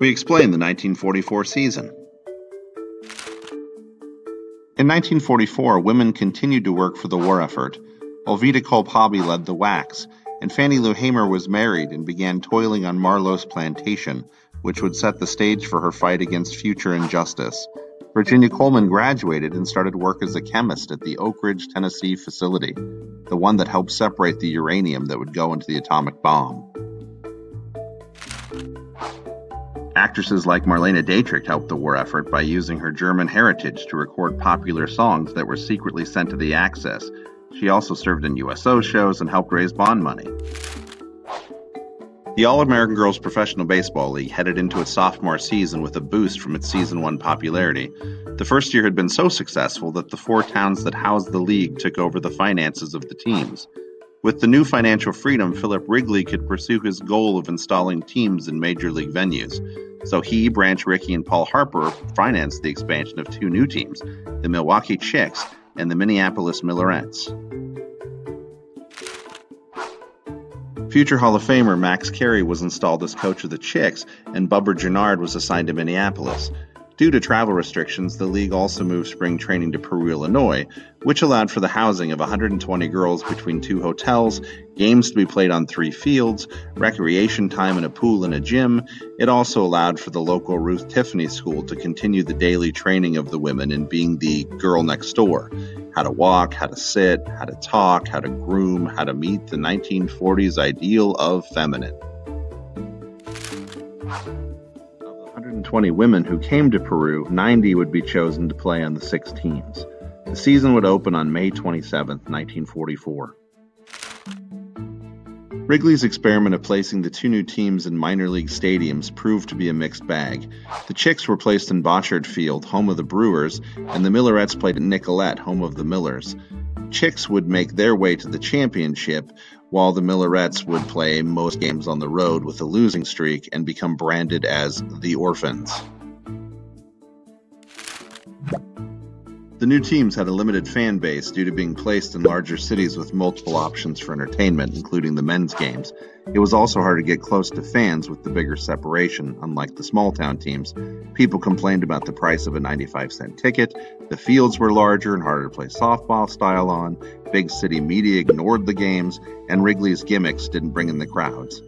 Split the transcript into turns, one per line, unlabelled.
We explain the 1944 season. In 1944, women continued to work for the war effort. Oveta Culp led the WACs, and Fannie Lou Hamer was married and began toiling on Marlow's plantation, which would set the stage for her fight against future injustice. Virginia Coleman graduated and started work as a chemist at the Oak Ridge, Tennessee facility, the one that helped separate the uranium that would go into the atomic bomb. Actresses like Marlene Dietrich helped the war effort by using her German heritage to record popular songs that were secretly sent to the Axis. She also served in USO shows and helped raise bond money. The All American Girls Professional Baseball League headed into its sophomore season with a boost from its season one popularity. The first year had been so successful that the four towns that housed the league took over the finances of the teams. With the new financial freedom, Philip Wrigley could pursue his goal of installing teams in major league venues. So he, Branch Rickey, and Paul Harper financed the expansion of two new teams, the Milwaukee Chicks and the Minneapolis Millerettes. Future Hall of Famer Max Carey was installed as coach of the Chicks, and Bubber Jonnard was assigned to Minneapolis. Due to travel restrictions, the league also moved spring training to Peru, Illinois, which allowed for the housing of 120 girls between two hotels, games to be played on three fields, recreation time in a pool and a gym. It also allowed for the local Ruth Tiffany School to continue the daily training of the women in being the girl next door how to walk, how to sit, how to talk, how to groom, how to meet the 1940s ideal of feminine. Of the 120 women who came to Peru, 90 would be chosen to play on the six teams. The season would open on May 27, 1944. Wrigley's experiment of placing the two new teams in minor league stadiums proved to be a mixed bag. The Chicks were placed in Borchert Field, home of the Brewers, and the Millerettes played at Nicollet, home of the Millers. Chicks would make their way to the championship, while the Millerettes would play most games on the road with a losing streak and become branded as the Orphans. The new teams had a limited fan base due to being placed in larger cities with multiple options for entertainment, including the men's games. It was also hard to get close to fans with the bigger separation, unlike the small town teams. People complained about the price of a 95 cent ticket, the fields were larger and harder to play softball style on, big city media ignored the games, and Wrigley's gimmicks didn't bring in the crowds.